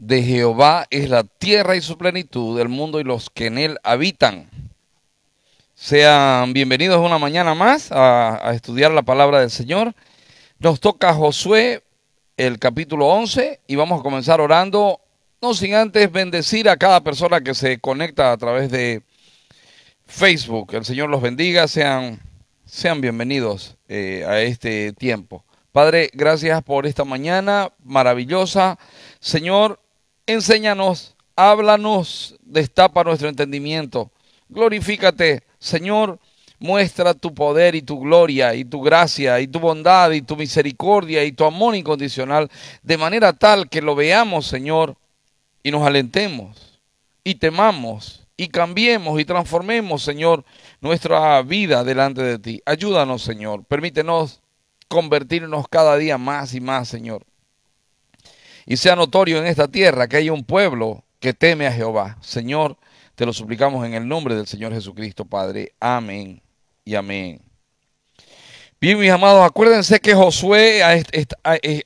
de Jehová es la tierra y su plenitud, el mundo y los que en él habitan. Sean bienvenidos una mañana más a, estudiar la palabra del Señor. Nos toca Josué, el capítulo 11, y vamos a comenzar orando, no sin antes bendecir a cada persona que se conecta a través de Facebook. El Señor los bendiga, sean, sean bienvenidos eh, a este tiempo. Padre, gracias por esta mañana maravillosa. Señor, enséñanos, háblanos, destapa nuestro entendimiento. Glorifícate, Señor, muestra tu poder y tu gloria y tu gracia y tu bondad y tu misericordia y tu amor incondicional, de manera tal que lo veamos, Señor, y nos alentemos y temamos y cambiemos y transformemos, Señor, nuestra vida delante de ti. Ayúdanos, Señor. Permítenos convertirnos cada día más y más, Señor. Y sea notorio en esta tierra que hay un pueblo que teme a Jehová. Señor, te lo suplicamos en el nombre del Señor Jesucristo, Padre. Amén y amén. Bien, mis amados, acuérdense que Josué ha,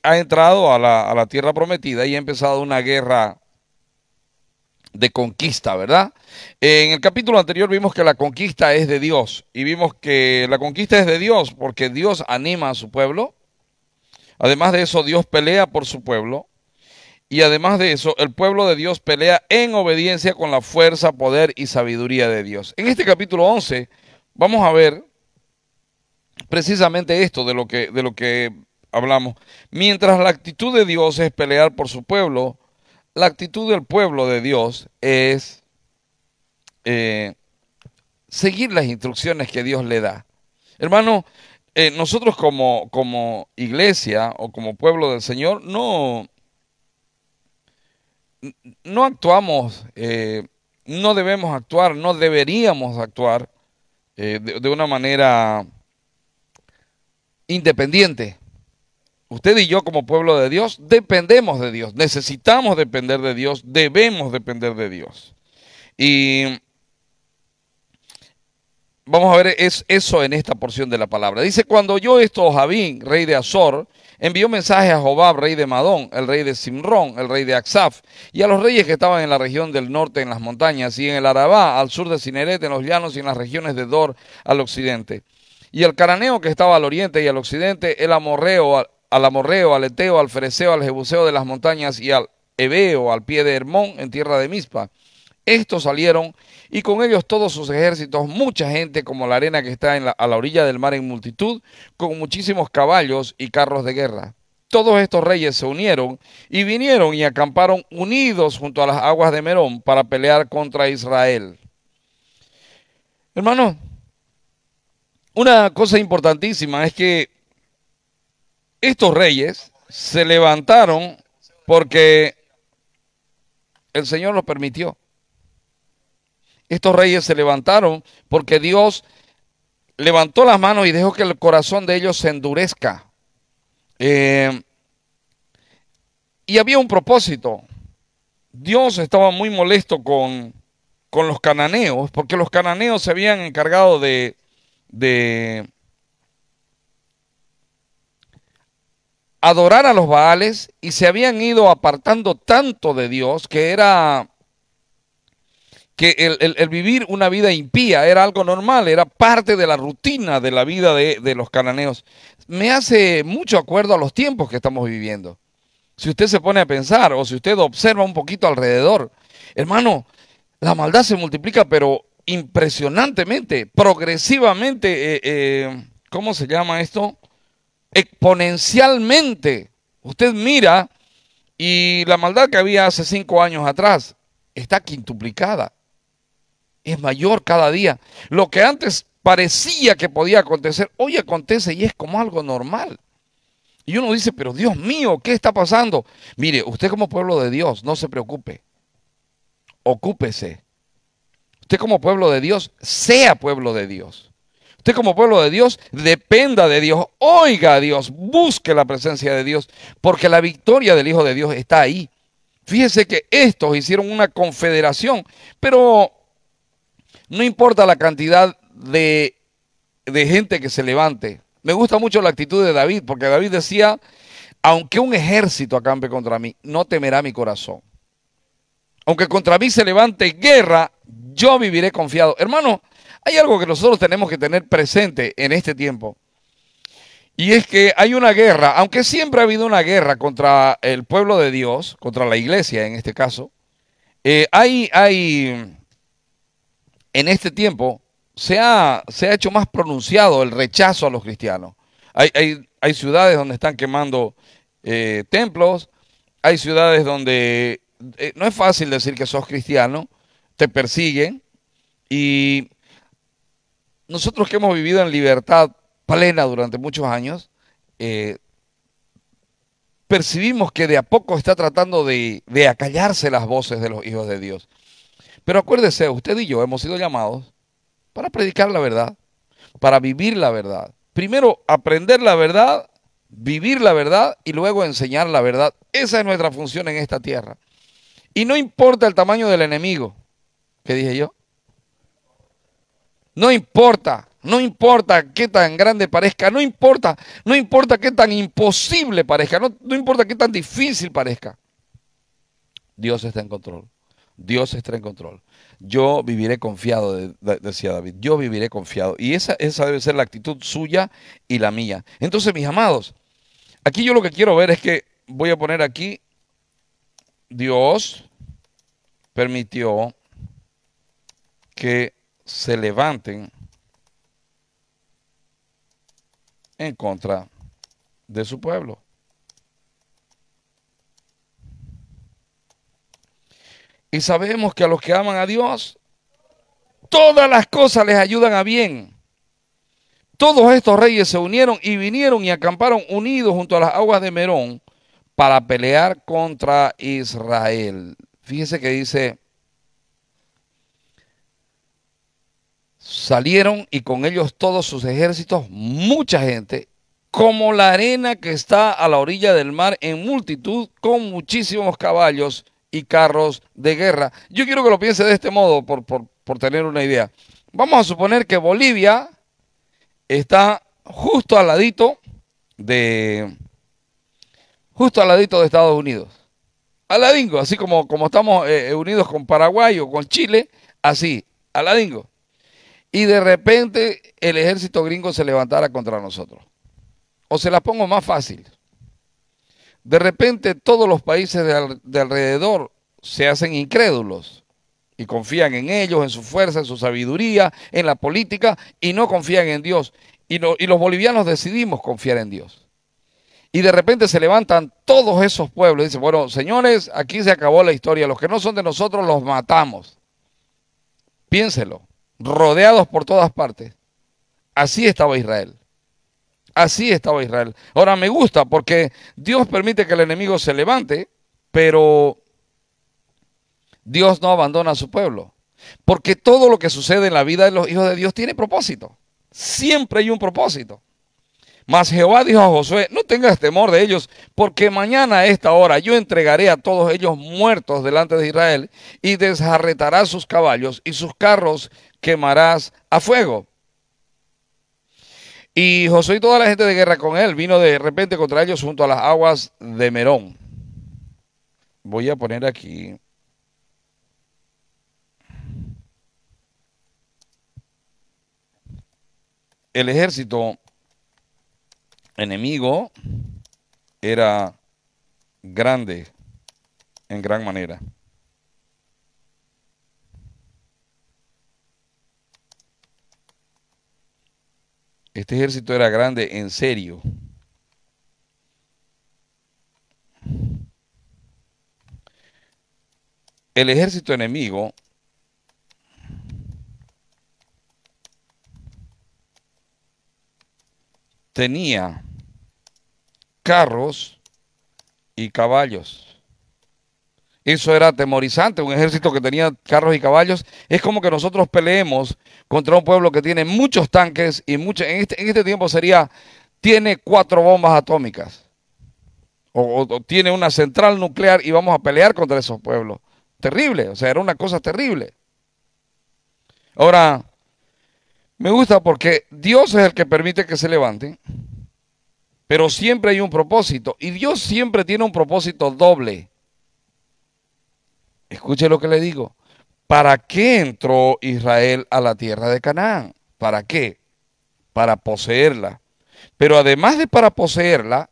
ha entrado a la tierra prometida y ha empezado una guerra de conquista, ¿verdad? En el capítulo anterior vimos que la conquista es de Dios y vimos que la conquista es de Dios porque Dios anima a su pueblo. Además de eso, Dios pelea por su pueblo. Y además de eso, el pueblo de Dios pelea en obediencia con la fuerza, poder y sabiduría de Dios. En este capítulo 11 vamos a ver precisamente esto de lo que, de lo que hablamos. Mientras la actitud de Dios es pelear por su pueblo, la actitud del pueblo de Dios es eh, seguir las instrucciones que Dios le da. Hermano, eh, nosotros como, como iglesia o como pueblo del Señor no, no actuamos, eh, no debemos actuar, no deberíamos actuar eh, de, una manera independiente. Usted y yo como pueblo de Dios dependemos de Dios, necesitamos depender de Dios, debemos depender de Dios. Y vamos a ver es eso en esta porción de la palabra. Dice, cuando yo esto, Javín, rey de Azor, envió mensaje a Jobab, rey de Madón, el rey de Simrón, el rey de Aksaf, y a los reyes que estaban en la región del norte, en las montañas, y en el Arabá, al sur de Cineret, en los llanos y en las regiones de Dor, al occidente. Y el caraneo que estaba al oriente y al occidente, el amorreo, al amorreo, al eteo, al fereceo, al jebuseo de las montañas y al ebeo, al pie de Hermón, en tierra de Mispa. Estos salieron y con ellos todos sus ejércitos, mucha gente como la arena que está a la orilla del mar en multitud, con muchísimos caballos y carros de guerra. Todos estos reyes se unieron y vinieron y acamparon unidos junto a las aguas de Merón para pelear contra Israel. Hermano, una cosa importantísima es que estos reyes se levantaron porque el Señor los permitió. Estos reyes se levantaron porque Dios levantó las manos y dejó que el corazón de ellos se endurezca. Eh, y había un propósito. Dios estaba muy molesto con, con, los cananeos porque los cananeos se habían encargado de, de adorar a los Baales y se habían ido apartando tanto de Dios que era que el, el, vivir una vida impía era algo normal, era parte de la rutina de la vida de, de, los cananeos. Me hace mucho acuerdo a los tiempos que estamos viviendo. Si usted se pone a pensar o si usted observa un poquito alrededor, hermano, la maldad se multiplica, pero impresionantemente, progresivamente, eh, eh, ¿cómo se llama esto? Exponencialmente. Usted mira y la maldad que había hace cinco años atrás está quintuplicada es mayor cada día. Lo que antes parecía que podía acontecer, hoy acontece y es como algo normal. Y uno dice, pero Dios mío, ¿qué está pasando? Mire, usted como pueblo de Dios, no se preocupe. Ocúpese. Usted como pueblo de Dios, sea pueblo de Dios. Usted como pueblo de Dios, dependa de Dios, oiga a Dios, busque la presencia de Dios, porque la victoria del Hijo de Dios está ahí. Fíjese que estos hicieron una confederación, pero no importa la cantidad de, de, gente que se levante. Me gusta mucho la actitud de David, porque David decía, aunque un ejército acampe contra mí, no temerá mi corazón. Aunque contra mí se levante guerra, yo viviré confiado. Hermano, hay algo que nosotros tenemos que tener presente en este tiempo. Y es que hay una guerra, aunque siempre ha habido una guerra contra el pueblo de Dios, contra la iglesia en este caso, eh, hay, hay, en este tiempo se ha, se ha hecho más pronunciado el rechazo a los cristianos. Hay, hay, hay ciudades donde están quemando eh, templos, hay ciudades donde eh, no es fácil decir que sos cristiano, te persiguen y nosotros que hemos vivido en libertad plena durante muchos años, eh, percibimos que de a poco está tratando de, de acallarse las voces de los hijos de Dios. Pero acuérdese, usted y yo hemos sido llamados para predicar la verdad, para vivir la verdad. Primero, aprender la verdad, vivir la verdad y luego enseñar la verdad. Esa es nuestra función en esta tierra. Y no importa el tamaño del enemigo. ¿Qué dije yo? No importa, no importa qué tan grande parezca, no importa, no importa qué tan imposible parezca, no, importa qué tan difícil parezca. Dios está en control. Dios está en control. Yo viviré confiado, decía David. Yo viviré confiado. Y esa, esa debe ser la actitud suya y la mía. Entonces, mis amados, aquí yo lo que quiero ver es que voy a poner aquí, Dios permitió que se levanten en contra de su pueblo. Y sabemos que a los que aman a Dios, todas las cosas les ayudan a bien. Todos estos reyes se unieron y vinieron y acamparon unidos junto a las aguas de Merón para pelear contra Israel. Fíjese que dice salieron y con ellos todos sus ejércitos, mucha gente, como la arena que está a la orilla del mar en multitud, con muchísimos caballos y carros de guerra. Yo quiero que lo piense de este modo, por, por tener una idea. Vamos a suponer que Bolivia está justo al ladito de justo al ladito de Estados Unidos. Al ladingo, así como, como estamos eh, unidos con Paraguay o con Chile, así, al ladingo y de repente el ejército gringo se levantara contra nosotros. O se la pongo más fácil. De repente todos los países de, alrededor se hacen incrédulos y confían en ellos, en su fuerza, en su sabiduría, en la política y no confían en Dios. Y, y los bolivianos decidimos confiar en Dios. Y de repente se levantan todos esos pueblos y dicen, bueno, señores, aquí se acabó la historia, los que no son de nosotros los matamos. Piénselo rodeados por todas partes. Así estaba Israel. Así estaba Israel. Ahora me gusta porque Dios permite que el enemigo se levante, pero Dios no abandona a su pueblo. Porque todo lo que sucede en la vida de los hijos de Dios tiene propósito. Siempre hay un propósito. Mas Jehová dijo a Josué, no tengas temor de ellos, porque mañana a esta hora yo entregaré a todos ellos muertos delante de Israel y desjarretará sus caballos y sus carros quemarás a fuego. Y Josué y toda la gente de guerra con él vino de repente contra ellos junto a las aguas de Merón. Voy a poner aquí. El ejército enemigo era grande en gran manera. Este ejército era grande en serio. El ejército enemigo tenía carros y caballos. Eso era atemorizante, un ejército que tenía carros y caballos. Es como que nosotros peleemos contra un pueblo que tiene muchos tanques y muchos, en este, en este tiempo sería, tiene cuatro bombas atómicas. O, o, tiene una central nuclear y vamos a pelear contra esos pueblos. Terrible, o sea, era una cosa terrible. Ahora, me gusta porque Dios es el que permite que se levanten, pero siempre hay un propósito y Dios siempre tiene un propósito doble. Escuche lo que le digo. ¿Para qué entró Israel a la tierra de Canaán? ¿Para qué? Para poseerla. Pero además de para poseerla,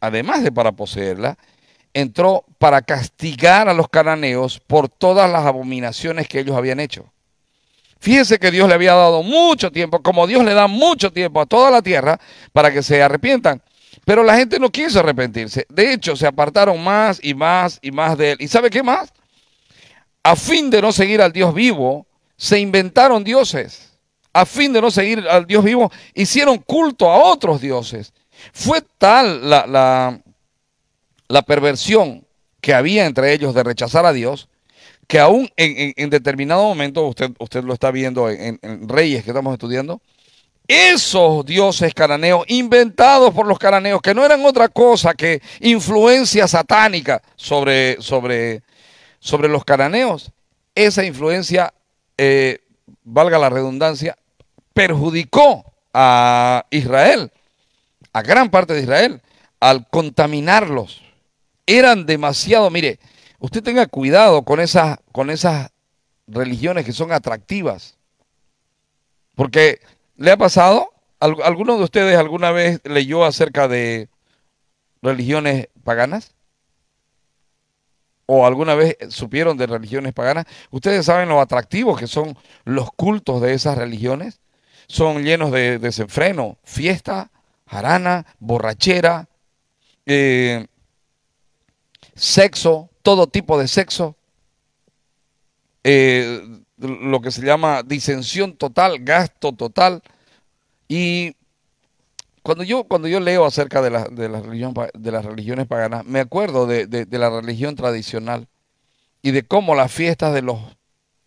además de para poseerla, entró para castigar a los cananeos por todas las abominaciones que ellos habían hecho. Fíjese que Dios le había dado mucho tiempo, como Dios le da mucho tiempo a toda la tierra para que se arrepientan. Pero la gente no quiso arrepentirse. De hecho, se apartaron más y más y más de él. ¿Y sabe qué más? A fin de no seguir al Dios vivo, se inventaron dioses. A fin de no seguir al Dios vivo, hicieron culto a otros dioses. Fue tal la, la, la perversión que había entre ellos de rechazar a Dios, que aún en, determinado momento, usted, usted lo está viendo en, Reyes que estamos estudiando, esos dioses cananeos inventados por los cananeos, que no eran otra cosa que influencia satánica sobre, sobre, sobre los cananeos, esa influencia, eh, valga la redundancia, perjudicó a Israel, a gran parte de Israel, al contaminarlos. Eran demasiado, mire, usted tenga cuidado con esas, con esas religiones que son atractivas. Porque le ha pasado, ¿alguno de ustedes alguna vez leyó acerca de religiones paganas? ¿O alguna vez supieron de religiones paganas? Ustedes saben lo atractivos que son los cultos de esas religiones. Son llenos de desenfreno, fiesta, jarana, borrachera, eh, sexo, todo tipo de sexo, eh, lo que se llama disensión total, gasto total. Y cuando yo, cuando yo leo acerca de, de, de las religiones paganas, me acuerdo de, de, la religión tradicional y de cómo las fiestas de los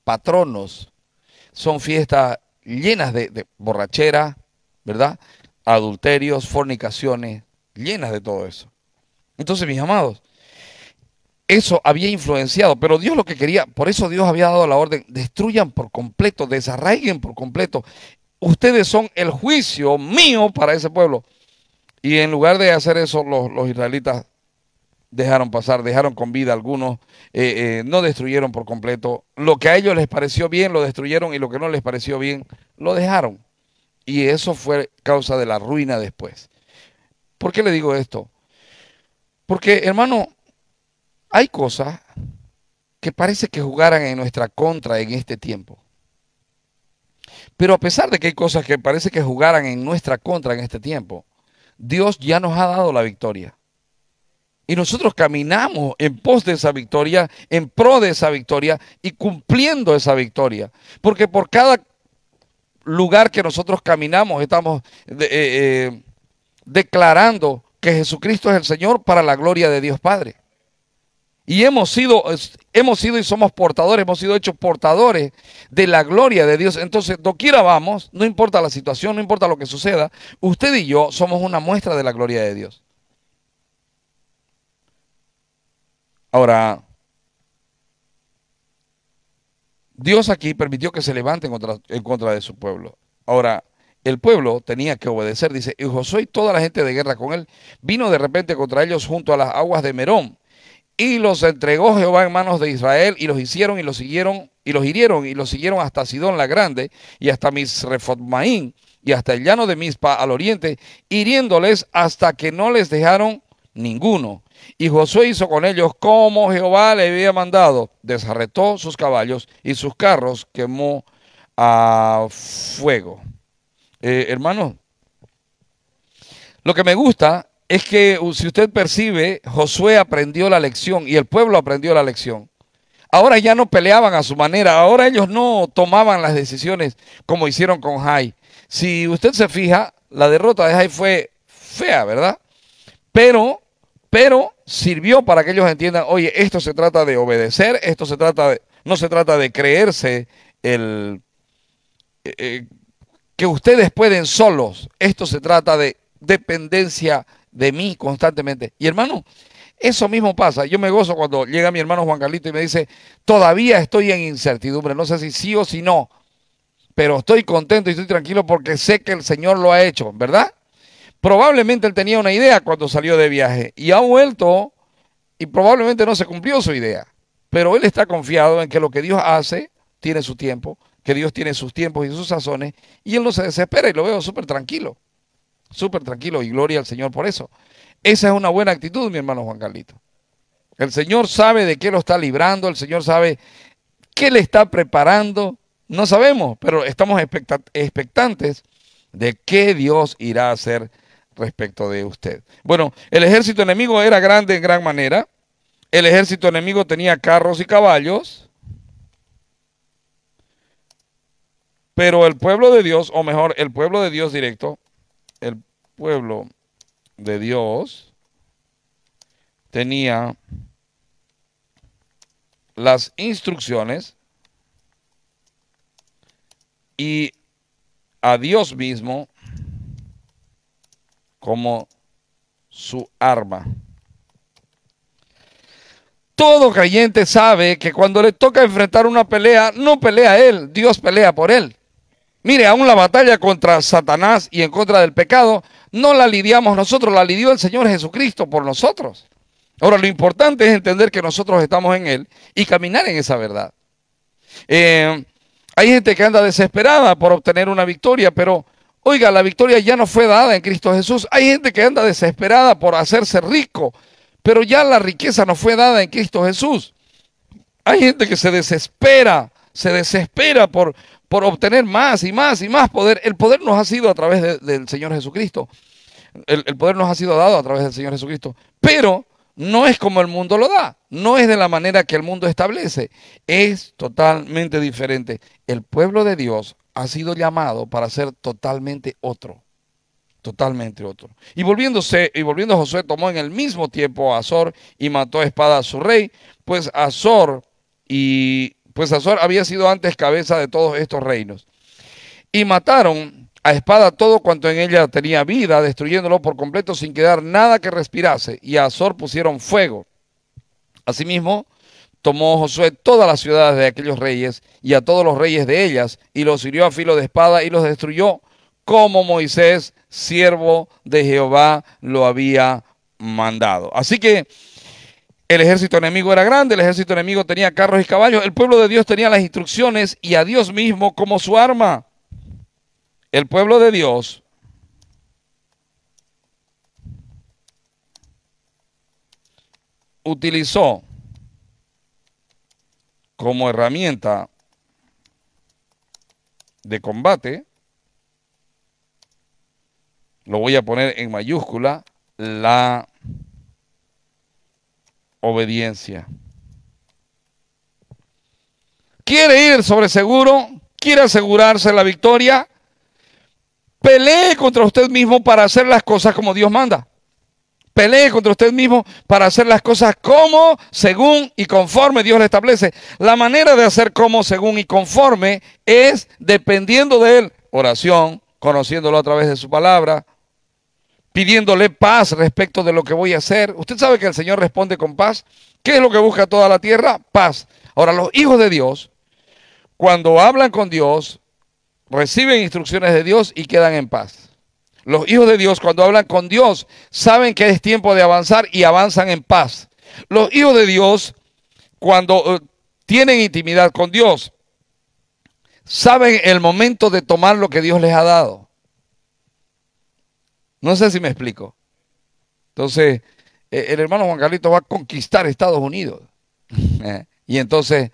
patronos son fiestas llenas de borrachera, ¿verdad? Adulterios, fornicaciones, llenas de todo eso. Entonces, mis amados, eso había influenciado, pero Dios lo que quería, por eso Dios había dado la orden, destruyan por completo, desarraiguen por completo. Ustedes son el juicio mío para ese pueblo. Y en lugar de hacer eso, los, israelitas dejaron pasar, dejaron con vida algunos, eh, eh, no destruyeron por completo. Lo que a ellos les pareció bien, lo destruyeron y lo que no les pareció bien, lo dejaron. Y eso fue causa de la ruina después. ¿Por qué le digo esto? Porque, hermano, hay cosas que parece que jugaran en nuestra contra en este tiempo. Pero a pesar de que hay cosas que parece que jugaran en nuestra contra en este tiempo, Dios ya nos ha dado la victoria. Y nosotros caminamos en pos de esa victoria, en pro de esa victoria y cumpliendo esa victoria. Porque por cada lugar que nosotros caminamos estamos eh, eh, declarando que Jesucristo es el Señor para la gloria de Dios Padre. Y hemos sido, hemos sido y somos portadores, hemos sido hechos portadores de la gloria de Dios. Entonces, doquiera vamos, no importa la situación, no importa lo que suceda, usted y yo somos una muestra de la gloria de Dios. Ahora, Dios aquí permitió que se levante en contra, en contra de su pueblo. Ahora, el pueblo tenía que obedecer, dice, y Josué y toda la gente de guerra con él vino de repente contra ellos junto a las aguas de Merón y los entregó Jehová en manos de Israel y los hicieron y los siguieron y los hirieron y los siguieron hasta Sidón la grande y hasta Misrefotmaín y hasta el llano de Mispa al oriente, hiriéndoles hasta que no les dejaron ninguno. Y Josué hizo con ellos como Jehová le había mandado, desarretó sus caballos y sus carros quemó a fuego. Eh, hermano, lo que me gusta es que uh, si usted percibe, Josué aprendió la lección y el pueblo aprendió la lección. Ahora ya no peleaban a su manera, ahora ellos no tomaban las decisiones como hicieron con Jai. Si usted se fija, la derrota de Jai fue fea, ¿verdad? Pero, pero sirvió para que ellos entiendan, oye, esto se trata de obedecer, esto se trata de, no se trata de creerse el eh, eh, que ustedes pueden solos, esto se trata de dependencia de mí constantemente. Y hermano, eso mismo pasa. Yo me gozo cuando llega mi hermano Juan Carlito y me dice, todavía estoy en incertidumbre, no sé si sí o si no, pero estoy contento y estoy tranquilo porque sé que el Señor lo ha hecho, ¿verdad? Probablemente él tenía una idea cuando salió de viaje y ha vuelto y probablemente no se cumplió su idea. pero él está confiado en que lo que Dios hace tiene su tiempo, que Dios tiene sus tiempos y sus sazones, y él no se desespera y lo veo súper tranquilo, súper tranquilo y gloria al Señor por eso. Esa es una buena actitud, mi hermano Juan Carlito. El Señor sabe de qué lo está librando, el Señor sabe qué le está preparando. No sabemos, pero estamos expectantes de qué Dios irá a hacer respecto de usted. Bueno, el ejército enemigo era grande en gran manera. El ejército enemigo tenía carros y caballos. Pero el pueblo de Dios, o mejor, el pueblo de Dios directo, pueblo de Dios tenía las instrucciones y a Dios mismo como su arma. Todo creyente sabe que cuando le toca enfrentar una pelea, no pelea él, Dios pelea por él. Mire, aún la batalla contra Satanás y en contra del pecado, no la lidiamos nosotros, la lidió el Señor Jesucristo por nosotros. Ahora, lo importante es entender que nosotros estamos en Él y caminar en esa verdad. Eh, hay gente que anda desesperada por obtener una victoria, pero oiga, la victoria ya no fue dada en Cristo Jesús. Hay gente que anda desesperada por hacerse rico, pero ya la riqueza no fue dada en Cristo Jesús. Hay gente que se desespera, se desespera por, por obtener más y más y más poder. El poder nos ha sido a través del Señor Jesucristo. El, poder nos ha sido dado a través del Señor Jesucristo. Pero no es como el mundo lo da. No es de la manera que el mundo establece. Es totalmente diferente. El pueblo de Dios ha sido llamado para ser totalmente otro. Totalmente otro. Y volviéndose, y volviendo Josué tomó en el mismo tiempo a Azor y mató a espada a su rey, pues Azor y pues Azor había sido antes cabeza de todos estos reinos. Y mataron a espada todo cuanto en ella tenía vida, destruyéndolo por completo sin quedar nada que respirase. Y a Azor pusieron fuego. Asimismo, tomó Josué todas las ciudades de aquellos reyes y a todos los reyes de ellas, y los hirió a filo de espada y los destruyó, como Moisés, siervo de Jehová, lo había mandado. Así que el ejército enemigo era grande, el ejército enemigo tenía carros y caballos, el pueblo de Dios tenía las instrucciones y a Dios mismo como su arma. El pueblo de Dios utilizó como herramienta de combate, lo voy a poner en mayúscula, la obediencia. ¿Quiere ir sobre seguro? ¿Quiere asegurarse la victoria? Pelee contra usted mismo para hacer las cosas como Dios manda. Pelee contra usted mismo para hacer las cosas como, según y conforme Dios le establece. La manera de hacer como, según y conforme es dependiendo de Él. Oración, conociéndolo a través de su palabra, pidiéndole paz respecto de lo que voy a hacer. Usted sabe que el Señor responde con paz. ¿Qué es lo que busca toda la tierra? Paz. Ahora, los hijos de Dios, cuando hablan con Dios, reciben instrucciones de Dios y quedan en paz. Los hijos de Dios, cuando hablan con Dios, saben que es tiempo de avanzar y avanzan en paz. Los hijos de Dios, cuando eh, tienen intimidad con Dios, saben el momento de tomar lo que Dios les ha dado. No sé si me explico. Entonces, eh, el hermano Juan Carlito va a conquistar Estados Unidos. Eh, y entonces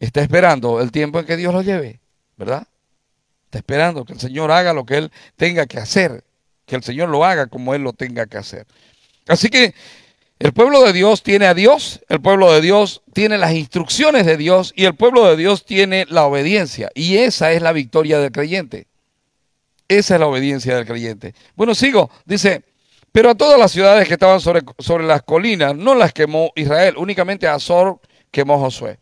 está esperando el tiempo en que Dios lo lleve, ¿verdad? Está esperando que el Señor haga lo que Él tenga que hacer, que el Señor lo haga como Él lo tenga que hacer. Así que el pueblo de Dios tiene a Dios, el pueblo de Dios tiene las instrucciones de Dios y el pueblo de Dios tiene la obediencia. Y esa es la victoria del creyente. Esa es la obediencia del creyente. Bueno, sigo. Dice, pero a todas las ciudades que estaban sobre, sobre las colinas, no las quemó Israel, únicamente a Azor quemó Josué.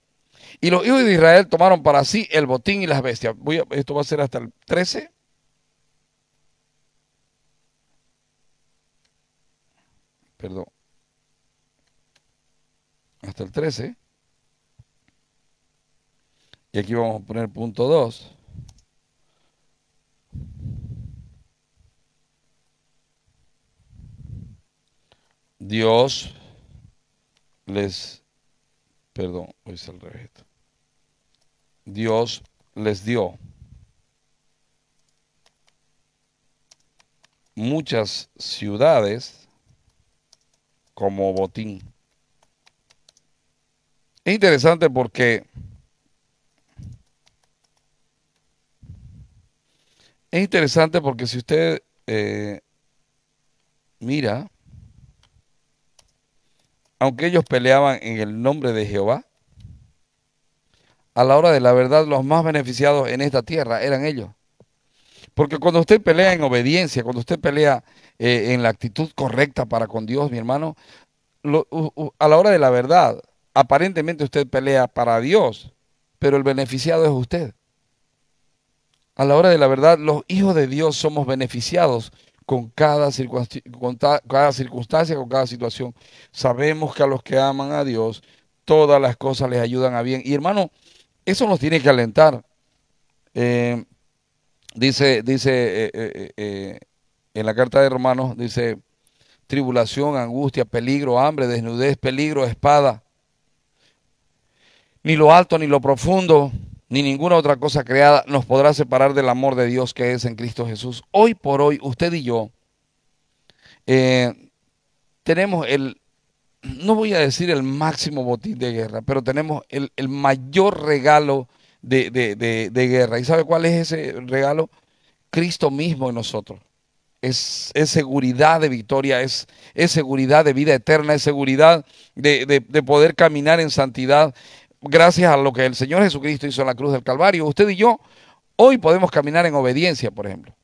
Y los hijos de Israel tomaron para sí el botín y las bestias. Voy esto va a ser hasta el 13. Perdón. Hasta el 13. Y aquí vamos a poner punto 2. Dios les Perdón, hoy es el revés. Dios les dio muchas ciudades como botín. Es interesante porque es interesante porque si usted eh, mira, aunque ellos peleaban en el nombre de Jehová, a la hora de la verdad los más beneficiados en esta tierra eran ellos. Porque cuando usted pelea en obediencia, cuando usted pelea eh, en la actitud correcta para con Dios, mi hermano, a la hora de la verdad, aparentemente usted pelea para Dios, pero el beneficiado es usted. A la hora de la verdad, los hijos de Dios somos beneficiados con cada, con cada circunstancia, con cada situación. Sabemos que a los que aman a Dios, todas las cosas les ayudan a bien. Y hermano, eso nos tiene que alentar. Eh, dice, dice eh, eh, en la carta de Romanos, dice, tribulación, angustia, peligro, hambre, desnudez, peligro, espada. Ni lo alto, ni lo profundo, ni ninguna otra cosa creada nos podrá separar del amor de Dios que es en Cristo Jesús. Hoy por hoy, usted y yo tenemos el, no voy a decir el máximo botín de guerra, pero tenemos el, mayor regalo de, de, guerra. ¿Y sabe cuál es ese regalo? Cristo mismo en nosotros. Es, es seguridad de victoria, es, es, seguridad de vida eterna, es seguridad de, de poder caminar en santidad gracias a lo que el Señor Jesucristo hizo en la cruz del Calvario. Usted y yo hoy podemos caminar en obediencia, por ejemplo.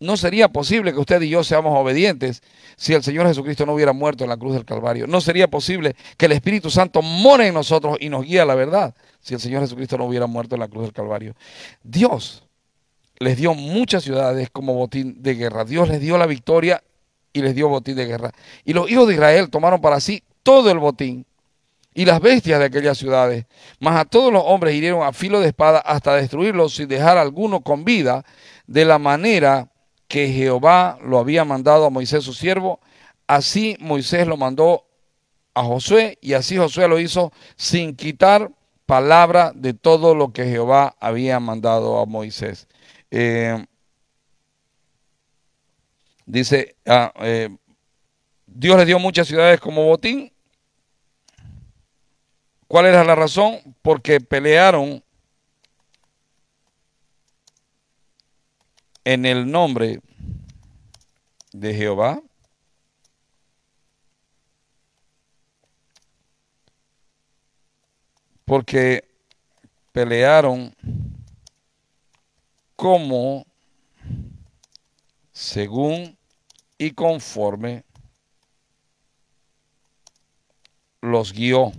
No sería posible que usted y yo seamos obedientes si el Señor Jesucristo no hubiera muerto en la cruz del Calvario. No sería posible que el Espíritu Santo more en nosotros y nos guíe a la verdad si el Señor Jesucristo no hubiera muerto en la cruz del Calvario. Dios les dio muchas ciudades como botín de guerra. Dios les dio la victoria y les dio botín de guerra. Y los hijos de Israel tomaron para sí todo el botín y las bestias de aquellas ciudades. Mas a todos los hombres hirieron a filo de espada hasta destruirlos sin dejar alguno con vida, de la manera que Jehová lo había mandado a Moisés su siervo, así Moisés lo mandó a Josué y así Josué lo hizo sin quitar palabra de todo lo que Jehová había mandado a Moisés. Eh, dice, ah, eh, Dios le dio muchas ciudades como botín. ¿Cuál era la razón? Porque pelearon en el nombre de Jehová. Porque pelearon como según y conforme los guió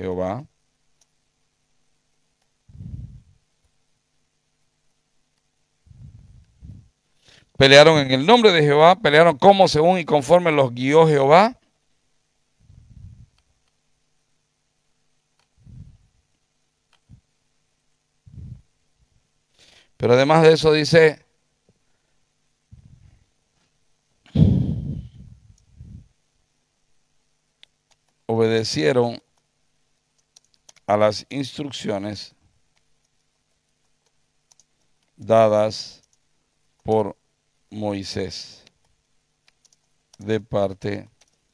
Jehová. Pelearon en el nombre de Jehová, pelearon como según y conforme los guió Jehová. Pero además de eso dice, obedecieron a las instrucciones dadas por Moisés de parte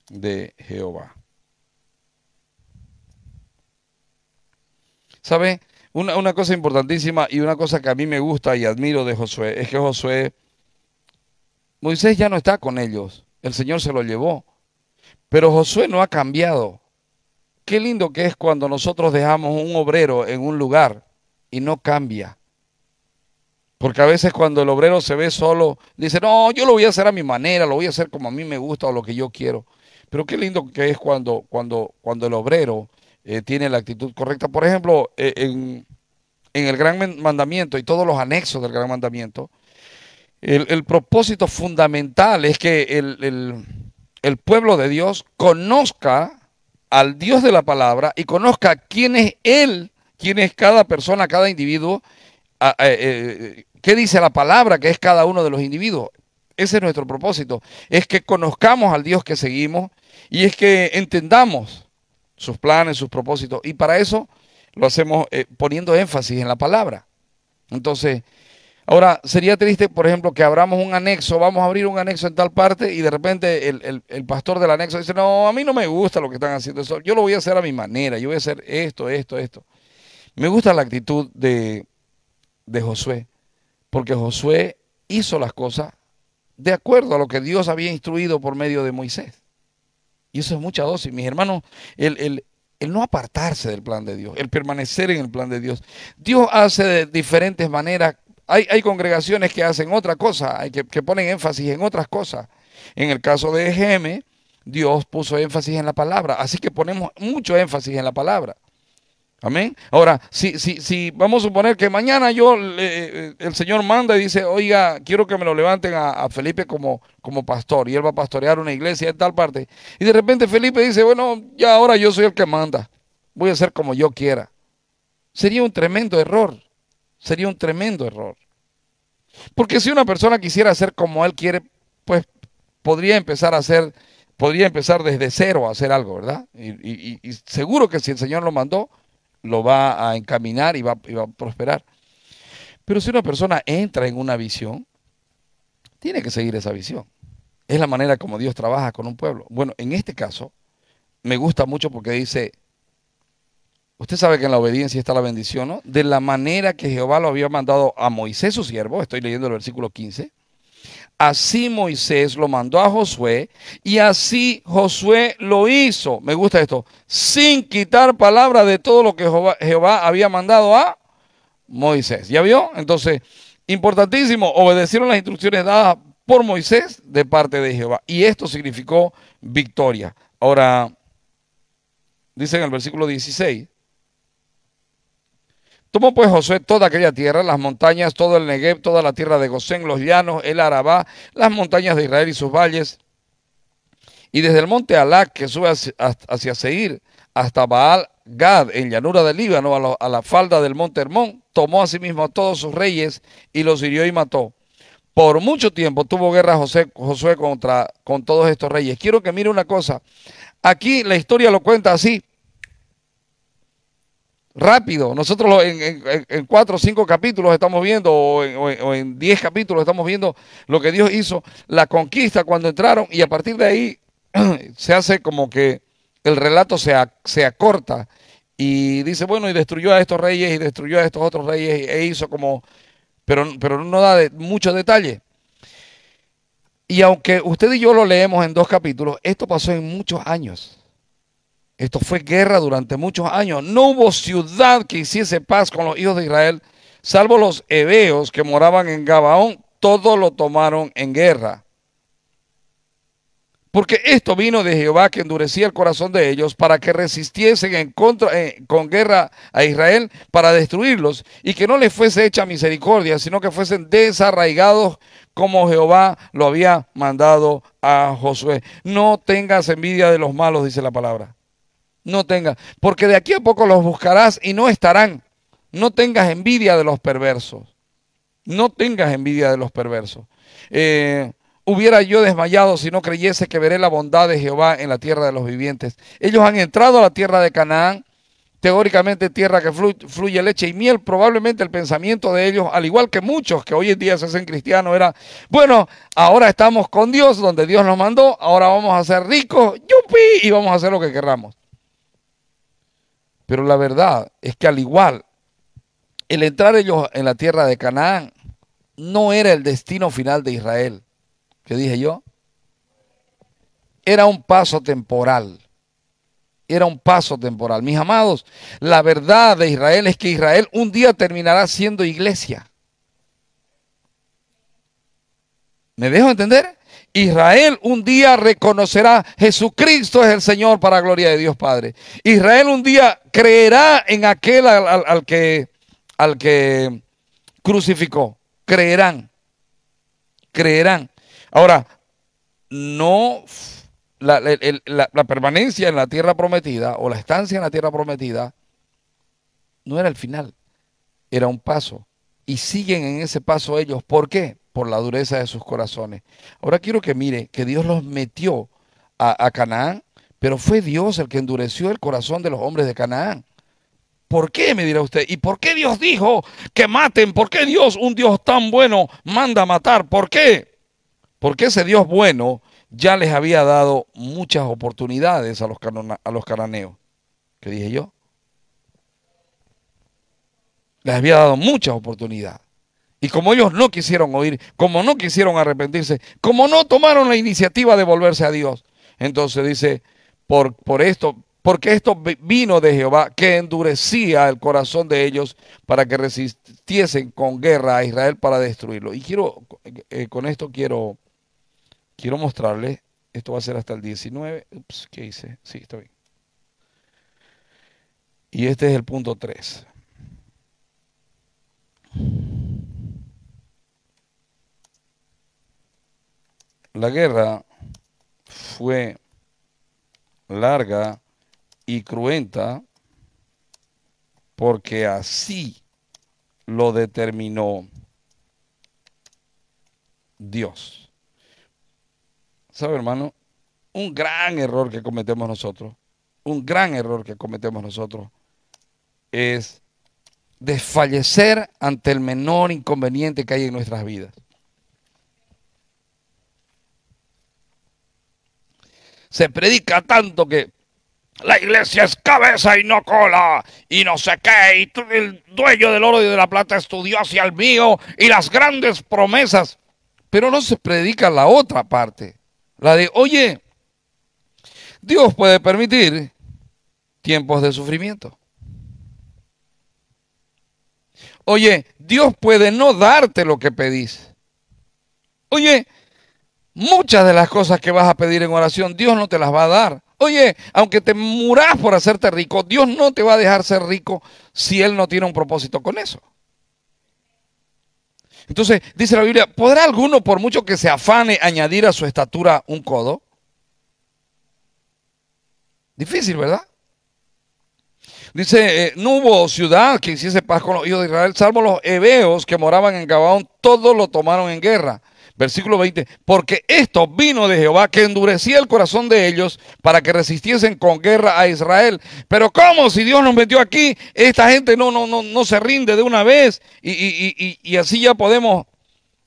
de Jehová. ¿Sabe? Una, una, cosa importantísima y una cosa que a mí me gusta y admiro de Josué es que Josué, Moisés ya no está con ellos, el Señor se lo llevó, pero Josué no ha cambiado. Qué lindo que es cuando nosotros dejamos un obrero en un lugar y no cambia. Porque a veces cuando el obrero se ve solo, dice, no, yo lo voy a hacer a mi manera, lo voy a hacer como a mí me gusta o lo que yo quiero. Pero qué lindo que es cuando, cuando, cuando el obrero eh, tiene la actitud correcta. Por ejemplo, eh, en, el gran mandamiento y todos los anexos del gran mandamiento, el, propósito fundamental es que el, el pueblo de Dios conozca al Dios de la palabra y conozca quién es Él, quién es cada persona, cada individuo eh, eh, qué dice la palabra que es cada uno de los individuos. Ese es nuestro propósito, es que conozcamos al Dios que seguimos y es que entendamos sus planes, sus propósitos. Y para eso lo hacemos eh, poniendo énfasis en la palabra. Entonces, ahora sería triste, por ejemplo, que abramos un anexo, vamos a abrir un anexo en tal parte y de repente el, el pastor del anexo dice, no, a mí no me gusta lo que están haciendo eso, yo lo voy a hacer a mi manera, yo voy a hacer esto, esto, esto. Me gusta la actitud de, de Josué, porque Josué hizo las cosas de acuerdo a lo que Dios había instruido por medio de Moisés. Y eso es mucha dosis, mis hermanos, el, no apartarse del plan de Dios, el permanecer en el plan de Dios. Dios hace de diferentes maneras. Hay, hay congregaciones que hacen otra cosa, que, que, ponen énfasis en otras cosas. En el caso de EGM, Dios puso énfasis en la palabra, así que ponemos mucho énfasis en la palabra. Amén. Ahora, si, si, si vamos a suponer que mañana yo, eh, el Señor manda y dice, oiga, quiero que me lo levanten a, Felipe como, como pastor, y él va a pastorear una iglesia en tal parte. Y de repente Felipe dice, bueno, ya ahora yo soy el que manda, voy a hacer como yo quiera. Sería un tremendo error, sería un tremendo error. Porque si una persona quisiera hacer como él quiere, pues podría empezar a hacer, podría empezar desde cero a hacer algo, ¿verdad? y seguro que si el Señor lo mandó, lo va a encaminar y va, a prosperar. Pero si una persona entra en una visión, tiene que seguir esa visión. Es la manera como Dios trabaja con un pueblo. Bueno, en este caso, me gusta mucho porque dice, usted sabe que en la obediencia está la bendición, ¿no? De la manera que Jehová lo había mandado a Moisés, su siervo, estoy leyendo el versículo 15, Así Moisés lo mandó a Josué y así Josué lo hizo. Me gusta esto. Sin quitar palabra de todo lo que Jehová, había mandado a Moisés. ¿Ya vio? Entonces, importantísimo, obedecieron las instrucciones dadas por Moisés de parte de Jehová. Y esto significó victoria. Ahora, dice en el versículo 16, Tomó pues Josué toda aquella tierra, las montañas, todo el Negev, toda la tierra de Gosén, los llanos, el Arabá, las montañas de Israel y sus valles. Y desde el monte Alac, que sube hacia, Seir, hasta Baal Gad, en llanura del Líbano, a, la falda del monte Hermón, tomó a sí a todos sus reyes y los hirió y mató. Por mucho tiempo tuvo guerra José, Josué contra con todos estos reyes. Quiero que mire una cosa. Aquí la historia lo cuenta así, rápido. Nosotros en, cuatro o cinco capítulos estamos viendo, o en, diez capítulos estamos viendo lo que Dios hizo, la conquista cuando entraron, y a partir de ahí se hace como que el relato se, se acorta y dice, bueno, y destruyó a estos reyes y destruyó a estos otros reyes e hizo como, pero, pero no da de, muchos detalles. Y aunque usted y yo lo leemos en dos capítulos, esto pasó en muchos años. Esto fue guerra durante muchos años. No hubo ciudad que hiciese paz con los hijos de Israel, salvo los hebeos que moraban en Gabaón, todo lo tomaron en guerra. Porque esto vino de Jehová que endurecía el corazón de ellos para que resistiesen en contra, eh, con guerra a Israel para destruirlos y que no les fuese hecha misericordia, sino que fuesen desarraigados como Jehová lo había mandado a Josué. No tengas envidia de los malos, dice la palabra no tengas, porque de aquí a poco los buscarás y no estarán. No tengas envidia de los perversos. No tengas envidia de los perversos. Eh, hubiera yo desmayado si no creyese que veré la bondad de Jehová en la tierra de los vivientes. Ellos han entrado a la tierra de Canaán, teóricamente tierra que fluye, leche y miel. Probablemente el pensamiento de ellos, al igual que muchos que hoy en día se hacen cristianos, era, bueno, ahora estamos con Dios, donde Dios nos mandó, ahora vamos a ser ricos, yupi, y vamos a hacer lo que querramos. Pero la verdad es que al igual, el entrar ellos en la tierra de Canaán no era el destino final de Israel. ¿Qué dije yo? Era un paso temporal. Era un paso temporal. Mis amados, la verdad de Israel es que Israel un día terminará siendo iglesia. ¿Me dejo entender? Israel un día reconocerá Jesucristo es el Señor para gloria de Dios Padre. Israel un día creerá en aquel al, que, al que crucificó. Creerán. Creerán. Ahora, no la, la, permanencia en la tierra prometida o la estancia en la tierra prometida no era el final, era un paso. Y siguen en ese paso ellos. ¿Por qué? por la dureza de sus corazones. Ahora quiero que mire que Dios los metió a, Canaán, pero fue Dios el que endureció el corazón de los hombres de Canaán. ¿Por qué? me dirá usted. ¿Y por qué Dios dijo que maten? ¿Por qué Dios, un Dios tan bueno, manda matar? ¿Por qué? Porque ese Dios bueno ya les había dado muchas oportunidades a los, a los cananeos. ¿Qué dije yo? Les había dado muchas oportunidades. Y como ellos no quisieron oír, como no quisieron arrepentirse, como no tomaron la iniciativa de volverse a Dios, entonces dice, por, por esto, porque esto vino de Jehová, que endurecía el corazón de ellos para que resistiesen con guerra a Israel para destruirlo. Y quiero, eh, con esto quiero, quiero mostrarles, esto va a ser hasta el 19, ups, ¿qué hice? Sí, bien. Y este es el punto 3. La guerra fue larga y cruenta porque así lo determinó Dios. ¿Sabe, hermano? Un gran error que cometemos nosotros, un gran error que cometemos nosotros es desfallecer ante el menor inconveniente que hay en nuestras vidas. Se predica tanto que la iglesia es cabeza y no cola, y no sé qué, y el dueño del oro y de la plata estudió hacia el mío, y las grandes promesas. Pero no se predica la otra parte, la de, oye, Dios puede permitir tiempos de sufrimiento. Oye, Dios puede no darte lo que pedís. Oye, muchas de las cosas que vas a pedir en oración, Dios no te las va a dar. Oye, aunque te muras por hacerte rico, Dios no te va a dejar ser rico si Él no tiene un propósito con eso. Entonces, dice la Biblia, ¿podrá alguno, por mucho que se afane, añadir a su estatura un codo? Difícil, ¿verdad? Dice, eh, no hubo ciudad que hiciese paz con los hijos de Israel, salvo los hebeos que moraban en Gabaón, todos lo tomaron en guerra. Versículo 20, porque esto vino de Jehová que endurecía el corazón de ellos para que resistiesen con guerra a Israel. Pero ¿cómo si Dios nos metió aquí? Esta gente no, no, no, no se rinde de una vez y, y, y así ya podemos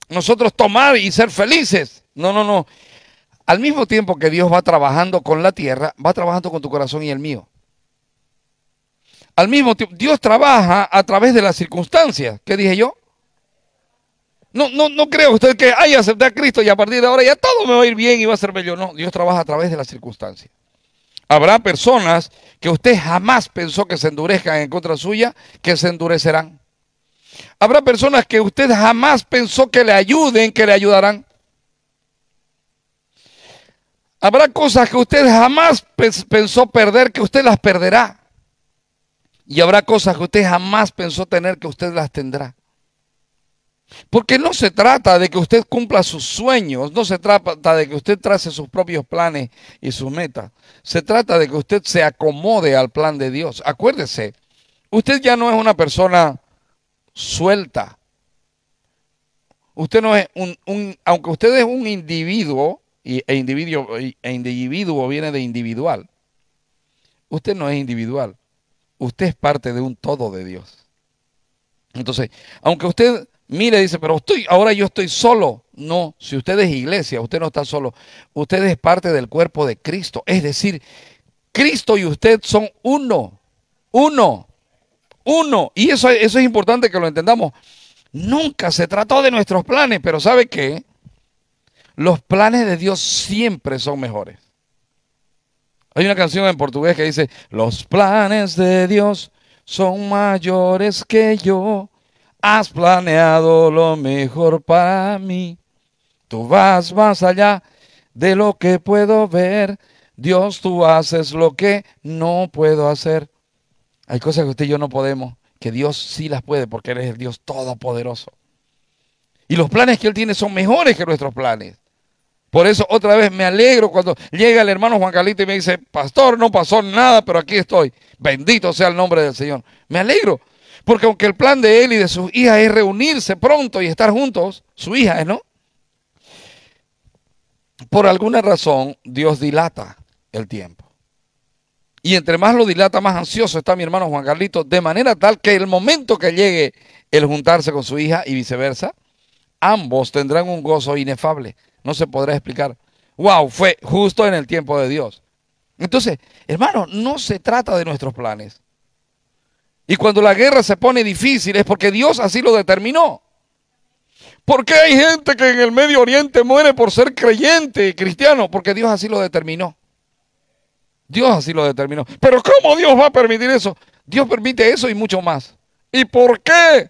nosotros tomar y ser felices. No, no, no. Al mismo tiempo que Dios va trabajando con la tierra, va trabajando con tu corazón y el mío al mismo tiempo, Dios trabaja a través de las circunstancias. ¿Qué dije yo? No, no, no creo usted que haya aceptado a Cristo y a partir de ahora ya todo me va a ir bien y va a ser bello. No, Dios trabaja a través de las circunstancias. Habrá personas que usted jamás pensó que se endurezcan en contra suya, que se endurecerán. Habrá personas que usted jamás pensó que le ayuden, que le ayudarán. Habrá cosas que usted jamás pensó perder, que usted las perderá. Y habrá cosas que usted jamás pensó tener que usted las tendrá. Porque no se trata de que usted cumpla sus sueños, no se trata de que usted trace sus propios planes y sus metas. Se trata de que usted se acomode al plan de Dios. Acuérdese, usted ya no es una persona suelta. Usted no es un, aunque usted es un individuo, y, e, individuo, e individuo viene de individual, usted no es individual usted es parte de un todo de Dios. Entonces, aunque usted mire y dice, pero estoy, ahora yo estoy solo. No, si usted es iglesia, usted no está solo. Usted es parte del cuerpo de Cristo. Es decir, Cristo y usted son uno. Uno. Uno. Y eso, eso es importante que lo entendamos. Nunca se trató de nuestros planes, pero ¿sabe qué? Los planes de Dios siempre son mejores. Hay una canción en portugués que dice, los planes de Dios son mayores que yo. Has planeado lo mejor para mí. Tú vas más allá de lo que puedo ver. Dios, tú haces lo que no puedo hacer. Hay cosas que usted y yo no podemos, que Dios sí las puede porque Él es el Dios todopoderoso. Y los planes que Él tiene son mejores que nuestros planes. Por eso otra vez me alegro cuando llega el hermano Juan Carlito y me dice, pastor, no pasó nada, pero aquí estoy. Bendito sea el nombre del Señor. Me alegro, porque aunque el plan de él y de sus hijas es reunirse pronto y estar juntos, su hija es, ¿no? Por alguna razón Dios dilata el tiempo. Y entre más lo dilata, más ansioso está mi hermano Juan Carlito, de manera tal que el momento que llegue el juntarse con su hija y viceversa, ambos tendrán un gozo inefable. No se podrá explicar. Wow, fue justo en el tiempo de Dios. Entonces, hermano, no se trata de nuestros planes. Y cuando la guerra se pone difícil es porque Dios así lo determinó. ¿Por qué hay gente que en el Medio Oriente muere por ser creyente cristiano? Porque Dios así lo determinó. Dios así lo determinó. Pero ¿cómo Dios va a permitir eso? Dios permite eso y mucho más. ¿Y por qué?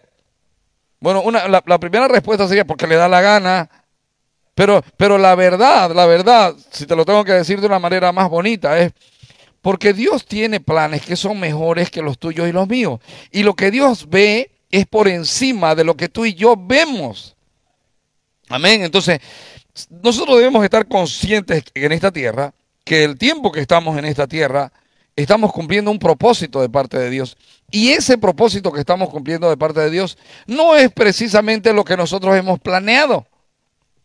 Bueno, la, la, primera respuesta sería porque le da la gana. Pero, pero la verdad, la verdad, si te lo tengo que decir de una manera más bonita, es porque Dios tiene planes que son mejores que los tuyos y los míos. Y lo que Dios ve es por encima de lo que tú y yo vemos. Amén. Entonces, nosotros debemos estar conscientes en esta tierra que el tiempo que estamos en esta tierra, estamos cumpliendo un propósito de parte de Dios. Y ese propósito que estamos cumpliendo de parte de Dios no es precisamente lo que nosotros hemos planeado.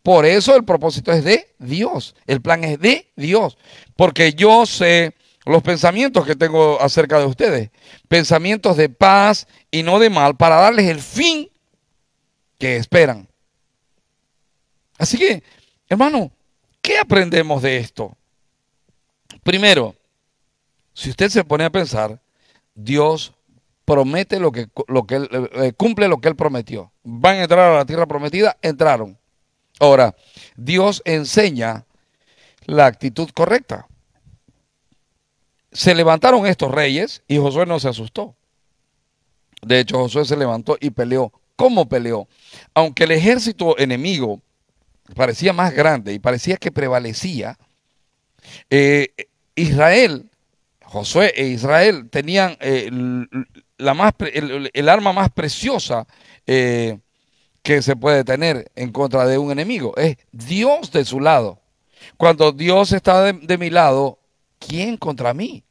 Por eso el propósito es de Dios. El plan es de Dios. Porque yo sé los pensamientos que tengo acerca de ustedes. Pensamientos de paz y no de mal para darles el fin que esperan. Así que, hermano, ¿qué aprendemos de esto? Primero, si usted se pone a pensar, Dios promete lo que, eh, cumple lo que él prometió. Van a entrar a la tierra prometida, entraron. Ahora, Dios enseña la actitud correcta. Se levantaron estos reyes y Josué no se asustó. De hecho, Josué se levantó y peleó. ¿Cómo peleó? Aunque el ejército enemigo parecía más grande y parecía que prevalecía, eh, Israel, Josué e Israel tenían eh, la más, el, arma más preciosa eh, que se puede tener en contra de un enemigo. Es Dios de su lado. Cuando Dios está de, mi lado, ¿quién contra mí?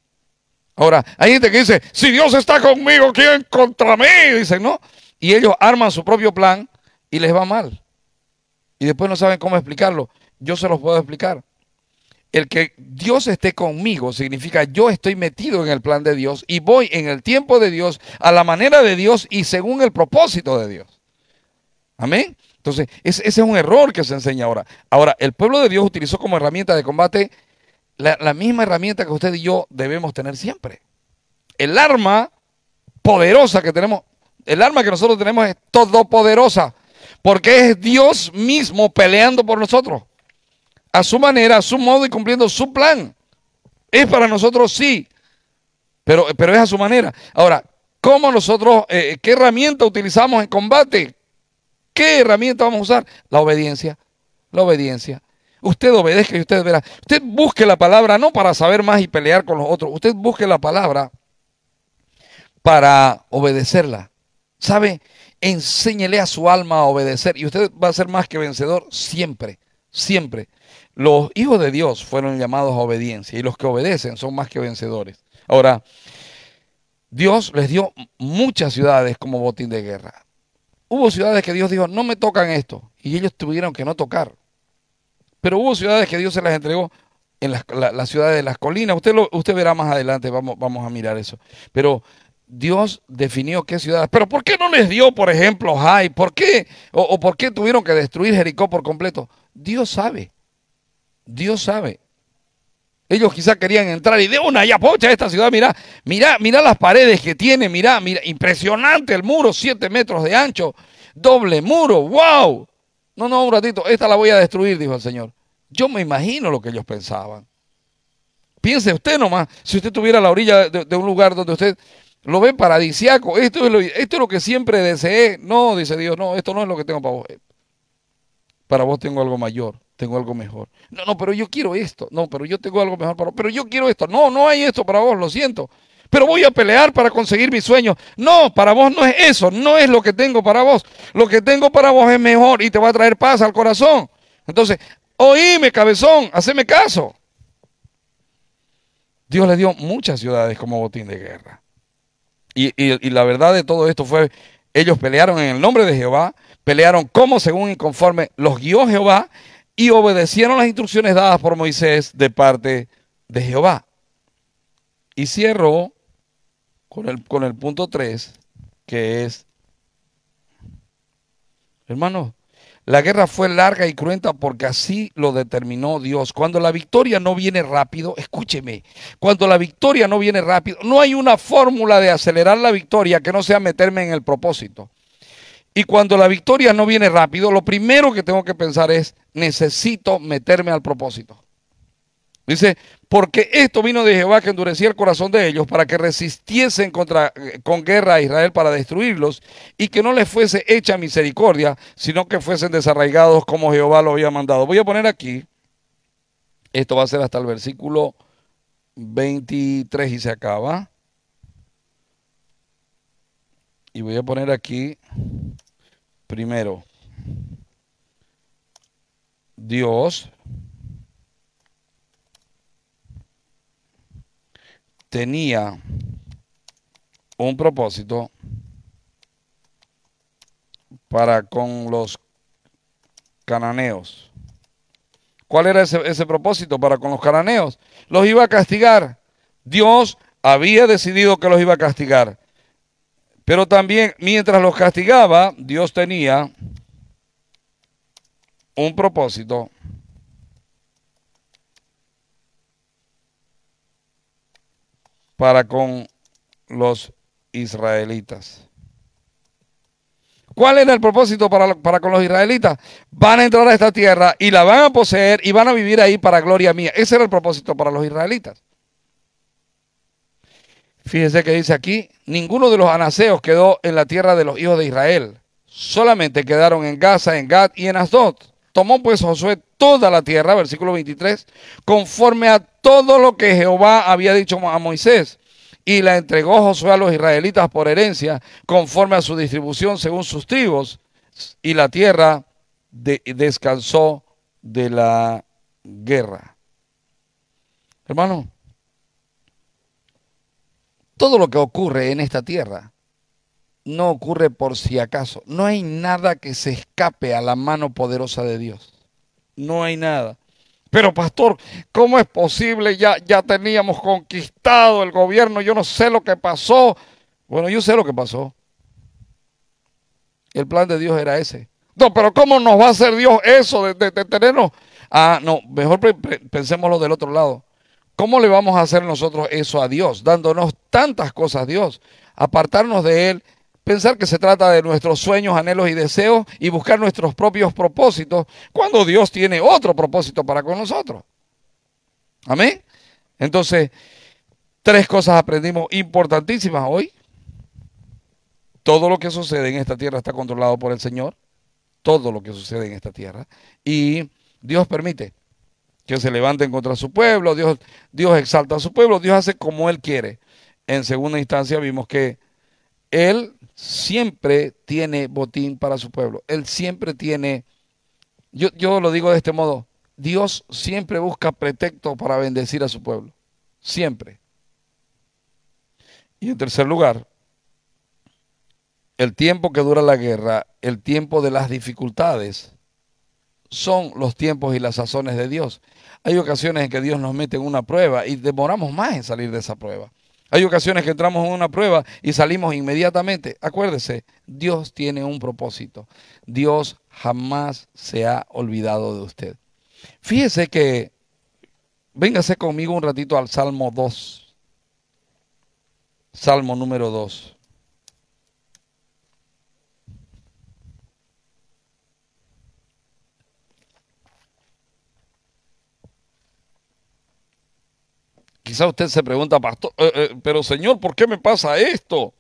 Ahora, hay gente que dice, si Dios está conmigo, ¿quién contra mí? Dicen, ¿no? Y ellos arman su propio plan y les va mal. Y después no saben cómo explicarlo. Yo se los puedo explicar el que Dios esté conmigo significa yo estoy metido en el plan de Dios y voy en el tiempo de Dios, a la manera de Dios y según el propósito de Dios. Amén. Entonces, ese, es un error que se enseña ahora. Ahora, el pueblo de Dios utilizó como herramienta de combate la, la misma herramienta que usted y yo debemos tener siempre. El arma poderosa que tenemos, el arma que nosotros tenemos es todopoderosa, porque es Dios mismo peleando por nosotros a su manera, a su modo y cumpliendo su plan. Es para nosotros sí, pero, pero es a su manera. Ahora, ¿cómo nosotros, eh, qué herramienta utilizamos en combate? ¿Qué herramienta vamos a usar? La obediencia, la obediencia. Usted obedezca y usted verá. Usted busque la palabra no para saber más y pelear con los otros. Usted busque la palabra para obedecerla. ¿Sabe? Enséñele a su alma a obedecer y usted va a ser más que vencedor siempre, siempre. Los hijos de Dios fueron llamados a obediencia y los que obedecen son más que vencedores. Ahora, Dios les dio muchas ciudades como botín de guerra. Hubo ciudades que Dios dijo, no me tocan esto, y ellos tuvieron que no tocar. Pero hubo ciudades que Dios se las entregó en las, ciudades de las colinas. Usted, lo, usted verá más adelante, vamos, vamos a mirar eso. Pero Dios definió qué ciudades. Pero ¿por qué no les dio, por ejemplo, Jai? ¿Por qué? o por qué tuvieron que destruir Jericó por completo? Dios sabe. Dios sabe. Ellos quizás querían entrar y de una ya pocha esta ciudad, mira, mira, mira las paredes que tiene, mira, mira, impresionante el muro, siete metros de ancho, doble muro, wow. No, no, un ratito, esta la voy a destruir, dijo el Señor. Yo me imagino lo que ellos pensaban. Piense usted nomás, si usted estuviera a la orilla de, un lugar donde usted lo ve paradisiaco, esto es, lo, esto es lo que siempre deseé. No, dice Dios, no, esto no es lo que tengo para vos. Para vos tengo algo mayor tengo algo mejor. No, no, pero yo quiero esto. No, pero yo tengo algo mejor para vos. Pero yo quiero esto. No, no hay esto para vos, lo siento. Pero voy a pelear para conseguir mi sueño. No, para vos no es eso. No es lo que tengo para vos. Lo que tengo para vos es mejor y te va a traer paz al corazón. Entonces, oíme, cabezón, haceme caso. Dios le dio muchas ciudades como botín de guerra. Y, y, y la verdad de todo esto fue, ellos pelearon en el nombre de Jehová, pelearon como según y conforme los guió Jehová y obedecieron las instrucciones dadas por Moisés de parte de Jehová. Y cierro con el, con el punto 3, que es, hermano, la guerra fue larga y cruenta porque así lo determinó Dios. Cuando la victoria no viene rápido, escúcheme, cuando la victoria no viene rápido, no hay una fórmula de acelerar la victoria que no sea meterme en el propósito. Y cuando la victoria no viene rápido, lo primero que tengo que pensar es, necesito meterme al propósito. Dice, porque esto vino de Jehová que endurecía el corazón de ellos para que resistiesen contra, eh, con guerra a Israel para destruirlos y que no les fuese hecha misericordia, sino que fuesen desarraigados como Jehová lo había mandado. Voy a poner aquí, esto va a ser hasta el versículo 23 y se acaba. Y voy a poner aquí primero. Dios tenía un propósito para con los cananeos. ¿Cuál era ese, ese, propósito para con los cananeos? Los iba a castigar. Dios había decidido que los iba a castigar. Pero también mientras los castigaba, Dios tenía un propósito para con los israelitas. ¿Cuál era el propósito para, para, con los israelitas? Van a entrar a esta tierra y la van a poseer y van a vivir ahí para gloria mía. Ese era el propósito para los israelitas. Fíjese que dice aquí, ninguno de los anaseos quedó en la tierra de los hijos de Israel. Solamente quedaron en Gaza, en Gad y en Asdod. Tomó pues Josué toda la tierra, versículo 23, conforme a todo lo que Jehová había dicho a Moisés. Y la entregó Josué a los israelitas por herencia, conforme a su distribución según sus tribus. Y la tierra descansó de la guerra. Hermano, todo lo que ocurre en esta tierra no ocurre por si acaso. No hay nada que se escape a la mano poderosa de Dios. No hay nada. Pero pastor, ¿cómo es posible? Ya, ya teníamos conquistado el gobierno, yo no sé lo que pasó. Bueno, yo sé lo que pasó. El plan de Dios era ese. No, pero ¿cómo nos va a hacer Dios eso de, tenernos? Ah, no, mejor pensémoslo del otro lado. ¿Cómo le vamos a hacer nosotros eso a Dios? Dándonos tantas cosas a Dios. Apartarnos de Él pensar que se trata de nuestros sueños, anhelos y deseos y buscar nuestros propios propósitos cuando Dios tiene otro propósito para con nosotros. Amén. Entonces, tres cosas aprendimos importantísimas hoy. Todo lo que sucede en esta tierra está controlado por el Señor. Todo lo que sucede en esta tierra. Y Dios permite que se levanten contra su pueblo. Dios, Dios exalta a su pueblo. Dios hace como Él quiere. En segunda instancia vimos que Él siempre tiene botín para su pueblo. Él siempre tiene, yo, yo lo digo de este modo, Dios siempre busca pretexto para bendecir a su pueblo. Siempre. Y en tercer lugar, el tiempo que dura la guerra, el tiempo de las dificultades, son los tiempos y las sazones de Dios. Hay ocasiones en que Dios nos mete en una prueba y demoramos más en salir de esa prueba. Hay ocasiones que entramos en una prueba y salimos inmediatamente. Acuérdese, Dios tiene un propósito. Dios jamás se ha olvidado de usted. Fíjese que, véngase conmigo un ratito al Salmo 2. Salmo número 2. Quizá usted se pregunta, pastor, eh, eh, pero Señor, ¿por qué me pasa esto?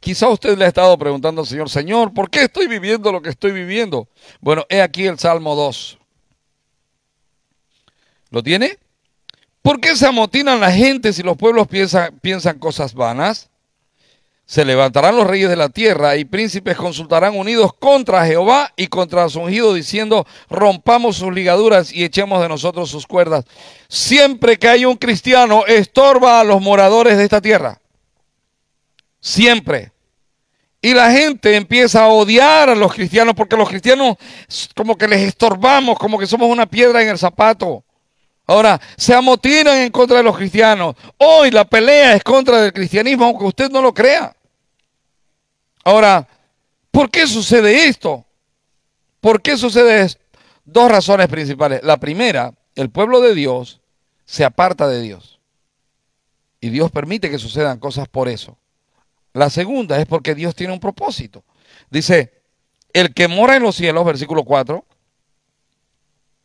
Quizá usted le ha estado preguntando al Señor, Señor, ¿por qué estoy viviendo lo que estoy viviendo? Bueno, he aquí el Salmo 2. ¿Lo tiene? ¿Por qué se amotinan la gente si los pueblos piensan, piensan cosas vanas? Se levantarán los reyes de la tierra y príncipes consultarán unidos contra Jehová y contra su ungido, diciendo, rompamos sus ligaduras y echemos de nosotros sus cuerdas. Siempre que hay un cristiano, estorba a los moradores de esta tierra. Siempre. Y la gente empieza a odiar a los cristianos porque los cristianos como que les estorbamos, como que somos una piedra en el zapato. Ahora, se amotinan en contra de los cristianos. Hoy la pelea es contra del cristianismo, aunque usted no lo crea. Ahora, ¿por qué sucede esto? ¿Por qué sucede esto? Dos razones principales. La primera, el pueblo de Dios se aparta de Dios. Y Dios permite que sucedan cosas por eso. La segunda es porque Dios tiene un propósito. Dice, el que mora en los cielos, versículo 4,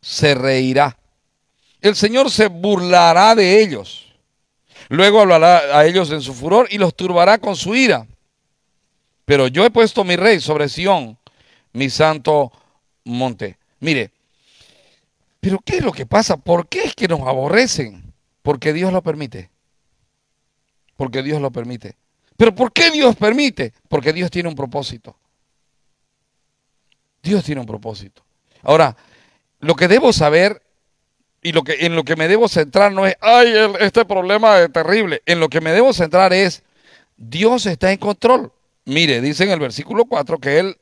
se reirá. El Señor se burlará de ellos. Luego hablará a ellos en su furor y los turbará con su ira. Pero yo he puesto mi rey sobre Sión, mi santo monte. Mire, pero ¿qué es lo que pasa? ¿Por qué es que nos aborrecen? Porque Dios lo permite. Porque Dios lo permite. Pero ¿por qué Dios permite? Porque Dios tiene un propósito. Dios tiene un propósito. Ahora, lo que debo saber y lo que, en lo que me debo centrar no es, ay, este problema es terrible. En lo que me debo centrar es, Dios está en control. Mire, dice en el versículo 4 que Él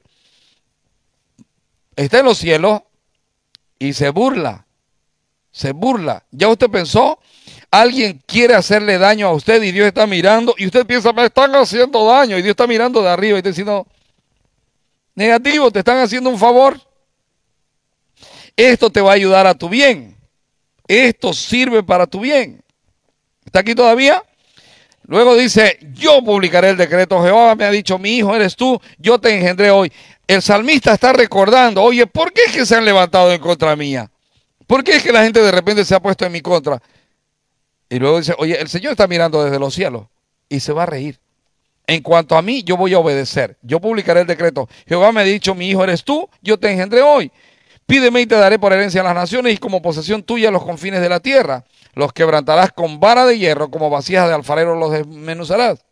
está en los cielos y se burla. Se burla. ¿Ya usted pensó? Alguien quiere hacerle daño a usted y Dios está mirando y usted piensa, me están haciendo daño y Dios está mirando de arriba y está diciendo, negativo, te están haciendo un favor. Esto te va a ayudar a tu bien. Esto sirve para tu bien. ¿Está aquí todavía? Luego dice, yo publicaré el decreto. Jehová me ha dicho, mi hijo eres tú, yo te engendré hoy. El salmista está recordando, oye, ¿por qué es que se han levantado en contra mía? ¿Por qué es que la gente de repente se ha puesto en mi contra? Y luego dice, oye, el Señor está mirando desde los cielos y se va a reír. En cuanto a mí, yo voy a obedecer. Yo publicaré el decreto. Jehová me ha dicho, mi hijo eres tú, yo te engendré hoy. Pídeme y te daré por herencia a las naciones y como posesión tuya los confines de la tierra. Los quebrantarás con vara de hierro, como vasijas de alfarero los desmenuzarás.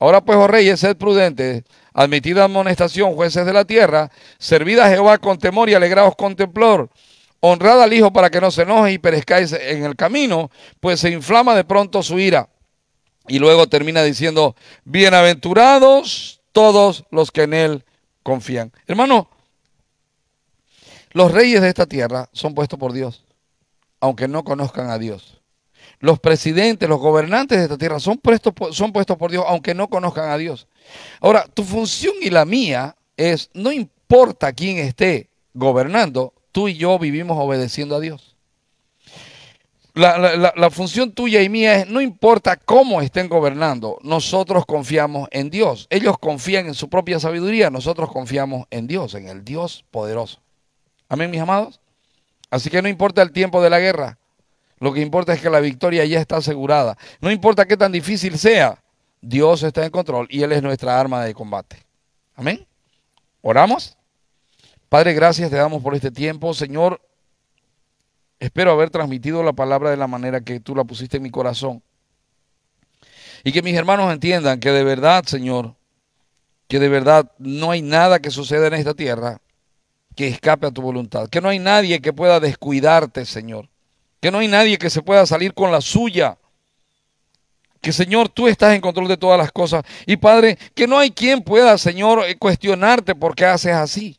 Ahora pues, oh reyes, sed prudentes, admitida amonestación, jueces de la tierra, servid a Jehová con temor y alegraos con temblor. Honrad al Hijo para que no se enoje y perezcáis en el camino, pues se inflama de pronto su ira. Y luego termina diciendo, bienaventurados todos los que en Él confían. Hermano, los reyes de esta tierra son puestos por Dios, aunque no conozcan a Dios. Los presidentes, los gobernantes de esta tierra son puestos, son puestos por Dios, aunque no conozcan a Dios. Ahora, tu función y la mía es, no importa quién esté gobernando, tú y yo vivimos obedeciendo a Dios. La, función tuya y mía es, no importa cómo estén gobernando, nosotros confiamos en Dios. Ellos confían en su propia sabiduría, nosotros confiamos en Dios, en el Dios poderoso. Amén, mis amados. Así que no importa el tiempo de la guerra, lo que importa es que la victoria ya está asegurada. No importa qué tan difícil sea, Dios está en control y Él es nuestra arma de combate. Amén. Oramos. Padre, gracias te damos por este tiempo. Señor, espero haber transmitido la palabra de la manera que tú la pusiste en mi corazón. Y que mis hermanos entiendan que de verdad, Señor, que de verdad no hay nada que suceda en esta tierra que escape a tu voluntad. Que no hay nadie que pueda descuidarte, Señor. Que no hay nadie que se pueda salir con la suya. Que Señor, tú estás en control de todas las cosas. Y Padre, que no hay quien pueda, Señor, eh, cuestionarte por qué haces así.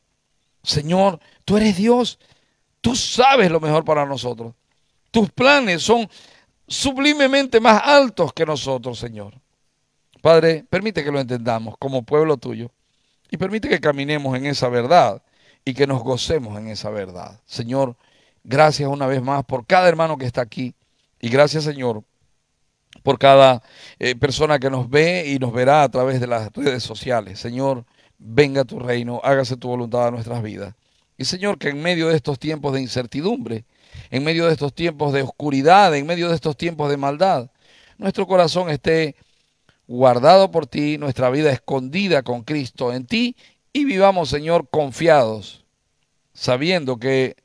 Señor, tú eres Dios. Tú sabes lo mejor para nosotros. Tus planes son sublimemente más altos que nosotros, Señor. Padre, permite que lo entendamos como pueblo tuyo y permite que caminemos en esa verdad y que nos gocemos en esa verdad. Señor, gracias una vez más por cada hermano que está aquí y gracias, Señor, por cada eh, persona que nos ve y nos verá a través de las redes sociales. Señor, venga tu reino, hágase tu voluntad a nuestras vidas. Y Señor, que en medio de estos tiempos de incertidumbre, en medio de estos tiempos de oscuridad, en medio de estos tiempos de maldad, nuestro corazón esté guardado por ti, nuestra vida escondida con Cristo en ti y vivamos, Señor, confiados, sabiendo que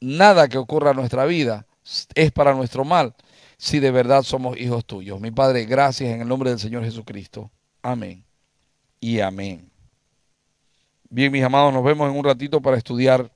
nada que ocurra en nuestra vida es para nuestro mal, si de verdad somos hijos tuyos. Mi Padre, gracias en el nombre del Señor Jesucristo. Amén y amén. Bien, mis amados, nos vemos en un ratito para estudiar